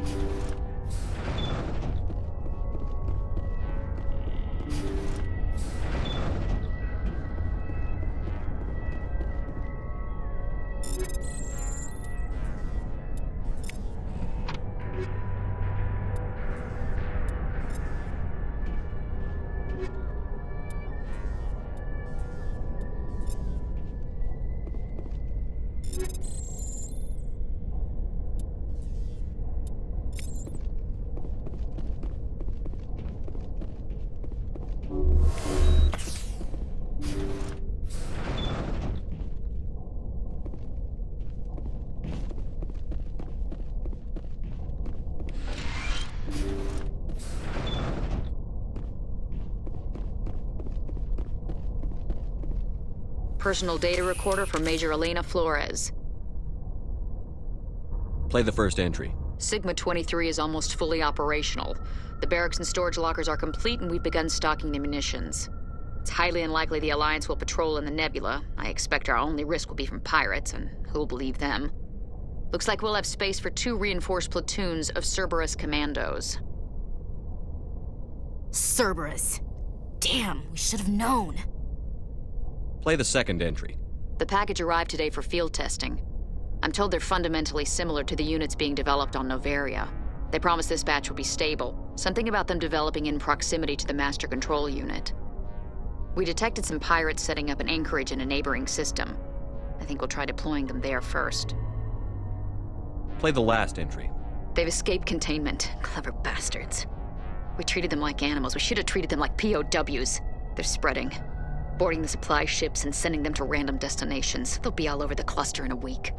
you. Personal data recorder for Major Elena Flores. Play the first entry. Sigma 23 is almost fully operational. The barracks and storage lockers are complete, and we've begun stocking the munitions. It's highly unlikely the Alliance will patrol in the nebula. I expect our only risk will be from pirates, and who'll believe them? Looks like we'll have space for two reinforced platoons of Cerberus commandos. Cerberus. Damn, we should have known. Play the second entry. The package arrived today for field testing. I'm told they're fundamentally similar to the units being developed on Noveria. They promise this batch will be stable, something about them developing in proximity to the master control unit. We detected some pirates setting up an anchorage in a neighboring system. I think we'll try deploying them there first. Play the last entry. They've escaped containment. Clever bastards. We treated them like animals. We should have treated them like POWs. They're spreading. Boarding the supply ships and sending them to random destinations. They'll be all over the cluster in a week.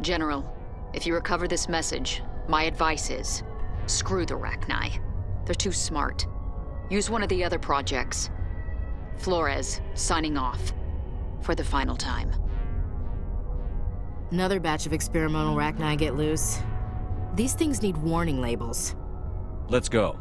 General, if you recover this message, my advice is screw the Rachni. They're too smart. Use one of the other projects. Flores, signing off. For the final time. Another batch of experimental Rachni get loose. These things need warning labels. Let's go.